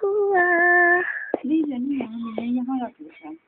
呼啊！你人忙，你人要不要钱？